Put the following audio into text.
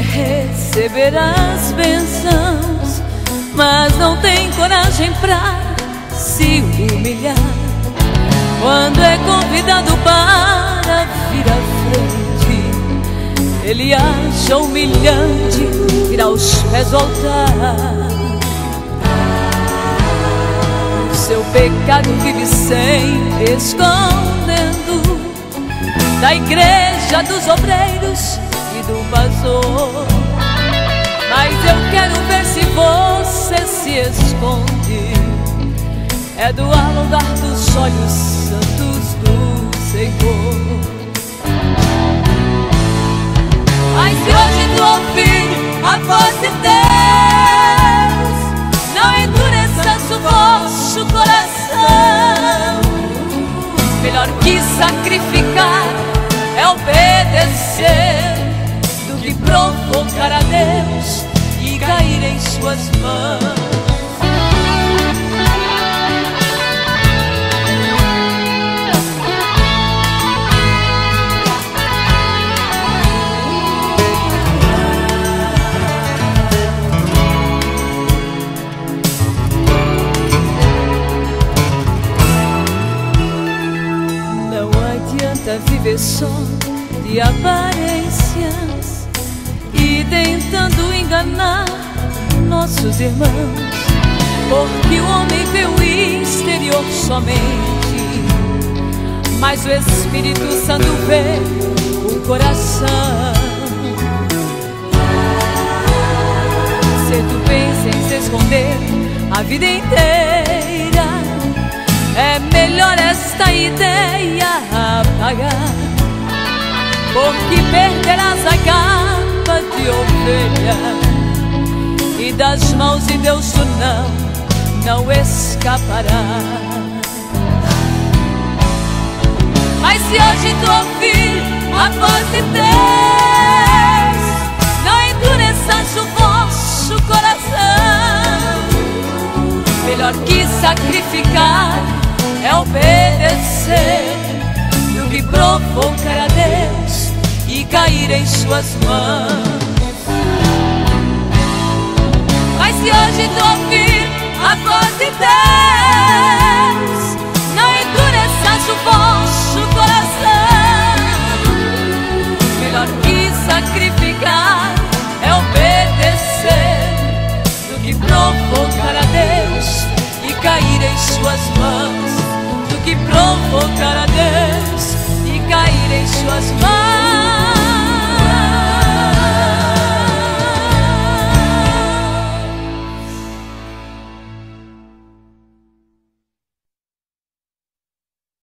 receber as bênçãos, mas não tem coragem pra se humilhar. Quando é convidado para vir à frente, ele acha humilhante ir aos pés do altar. O seu pecado vive sem escondendo da igreja dos obreiros É do alongar dos olhos santos do Senhor. Mas se hoje tu ouvir a voz de Deus, não endureças o vosso coração. Melhor que sacrificar é obedecer do que provocar a Deus e cair em suas mãos. Viver só de aparências e tentando enganar nossos irmãos, porque o homem vê o exterior somente, mas o Espírito Santo vê o coração. Se tu pensa em se esconder a vida inteira, é melhor esta ideia apagar, porque perderás a capa de ovelha e das mãos de Deus tu não, não escaparás. Mas se hoje tu ouvir a voz de Deus, não endureças o vosso coração. Melhor que sacrificar provocar a Deus e cair em suas mãos. Mas se hoje tu ouvir a voz de Deus, mãos.